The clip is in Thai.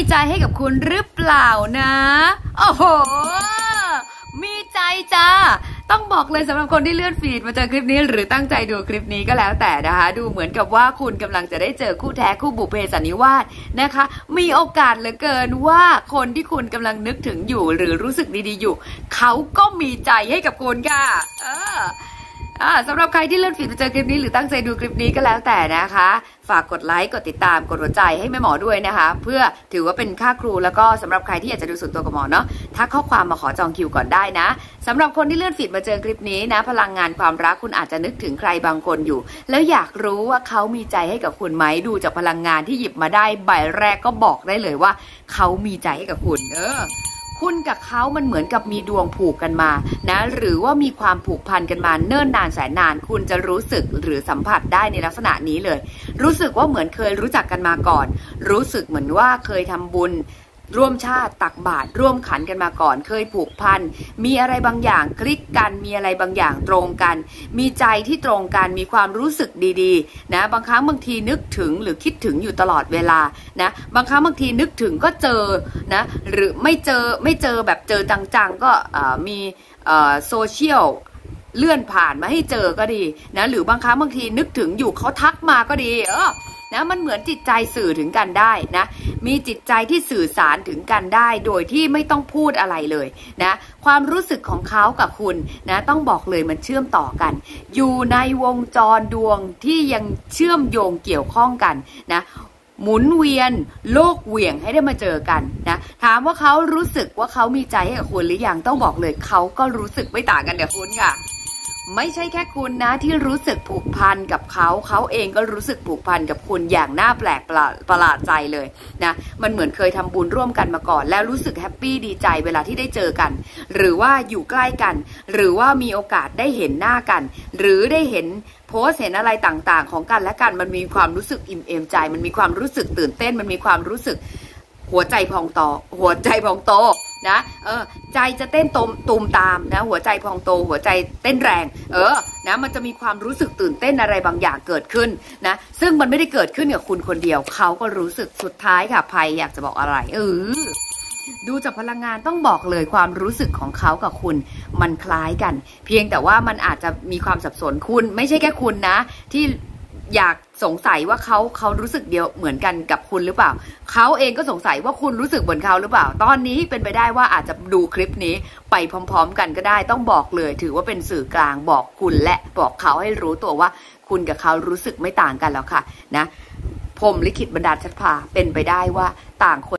มีใจให้กับคุณหรือเปล่านะ โอ้โห มีใจจ้า ต้องบอกเลยสำหรับคนที่เลื่อนฟีดมาเจอคลิปนี้ หรือตั้งใจดูคลิปนี้ก็แล้วแต่นะคะ ดูเหมือนกับว่าคุณกำลังจะได้เจอคู่แท้คู่บุพเพสันนิวาสนะคะ มีโอกาสเหลือเกินว่าคนที่คุณกำลังนึกถึงอยู่ หรือรู้สึกดีๆอยู่ เขาก็มีใจให้กับคุณค่ะ เออ สำหรับใครที่เลื่อนฟีดมาเจอคลิปนี้หรือตั้งใจดูคลิปนี้ก็แล้วแต่นะคะ ฝากกดไลค์กดติดตามกดหัวใจให้แม่หมอด้วยนะคะ เพื่อถือว่าเป็นค่าครูแล้วก็สำหรับใครที่อยากจะดูส่วนตัวกับหมอเนาะทักข้อความมาขอจองคิวก่อนได้นะสำหรับคนที่เลื่อนฟีดมาเจอคลิปนี้นะ พลังงานความรักคุณอาจจะนึกถึงใครบางคนอยู่ แล้วอยากรู้ว่าเขามีใจให้กับคุณไหมดูจากพลังงานที่หยิบมาได้ใบแรกก็บอกได้เลยว่า เขามีใจให้กับคุณ เออ คุณกับเขามันเหมือนกับมีดวงผูกกันมานะหรือว่ามีความผูกพันกันมาเนิ่นนานแสนนาน คุณจะรู้สึกหรือสัมผัสได้ในลักษณะนี้เลย รู้สึกว่าเหมือนเคยรู้จักกันมาก่อน รู้สึกเหมือนว่าเคยทำบุญ ร่วมชาติตักบาตรร่วมขันกันมาก่อน เคยผูกพัน มีอะไรบางอย่างคลิกกัน มีอะไรบางอย่างตรงกัน มีใจที่ตรงกัน มีความรู้สึกดีๆ นะ บางครั้งบางทีนึกถึงหรือคิดถึงอยู่ตลอดเวลา นะ บางครั้งบางทีนึกถึงก็เจอ นะ หรือไม่เจอ ไม่เจอแบบเจอจังๆ ก็มีโซเชียล เลื่อนผ่านมาให้เจอก็ดีนะหรือบางครั้งบางทีนึกถึงอยู่เขาทักมาก็ดีเออนะมันเหมือนจิตใจสื่อถึงกันได้นะมีจิตใจที่สื่อสารถึงกันได้ โดยที่ไม่ต้องพูดอะไรเลยนะความรู้สึกของเขากับคุณนะต้องบอกเลยมันเชื่อมต่อกัน อยู่ในวงจรดวงที่ยังเชื่อมโยงเกี่ยวข้องกันนะหมุนเวียนโลกเหวี่ยงให้ได้มาเจอกันนะถามว่าเขารู้สึกว่าเขามีใจให้กับคุณหรือยังต้องบอกเลยเขาก็รู้สึกไม่ต่างกันกับคุณค่ะ ไม่ใช่แค่คุณนะที่รู้สึกผูกพันกับเขา เขาเองก็รู้สึกผูกพันกับคุณอย่างน่าแปลกประหลาดใจเลยนะมันเหมือนเคยทำบุญร่วมกันมาก่อน แล้วรู้สึกแฮปปี้ดีใจเวลาที่ได้เจอกัน หรือว่าอยู่ใกล้กัน หรือว่ามีโอกาสได้เห็นหน้ากัน หรือได้เห็นโพสเห็นอะไรต่างๆ ของกันและกันมันมีความรู้สึกอิ่มเอมใจ มันมีความรู้สึกตื่นเต้น มันมีความรู้สึกหัวใจพองโตหัวใจพองโต นะเออใจจะเต้นตมตูมตามนะ หัวใจพองโต หัวใจเต้นแรง เออนะมันจะมีความรู้สึกตื่นเต้นอะไรบางอย่างเกิดขึ้นนะ ซึ่งมันไม่ได้เกิดขึ้นกับคุณคนเดียว เขาก็รู้สึกสุดท้ายค่ะภัยอยากจะบอกอะไร เออดูจากพลังงานต้องบอกเลยความรู้สึกของเขากับคุณ มันคล้ายกัน เพียงแต่ว่ามันอาจจะมีความสับสนคุณ ไม่ใช่แค่คุณนะ ที่ อยากสงสัยว่าเขาเขารู้สึกเดียวเหมือนกันกับคุณหรือเปล่า เขาเองก็สงสัยว่าคุณรู้สึกเหมือนเขาหรือเปล่า ตอนนี้เป็นไปได้ว่าอาจจะดูคลิปนี้ไปพร้อม ๆ กันก็ได้ต้องบอกเลย ถือว่าเป็นสื่อกลางบอกคุณและบอกเขาให้รู้ตัวว่า คุณกับเขารู้สึกไม่ต่างกันแล้วค่ะ นะผมลิขิตบรรดาชัดพาเป็นไปได้ว่าต่างคน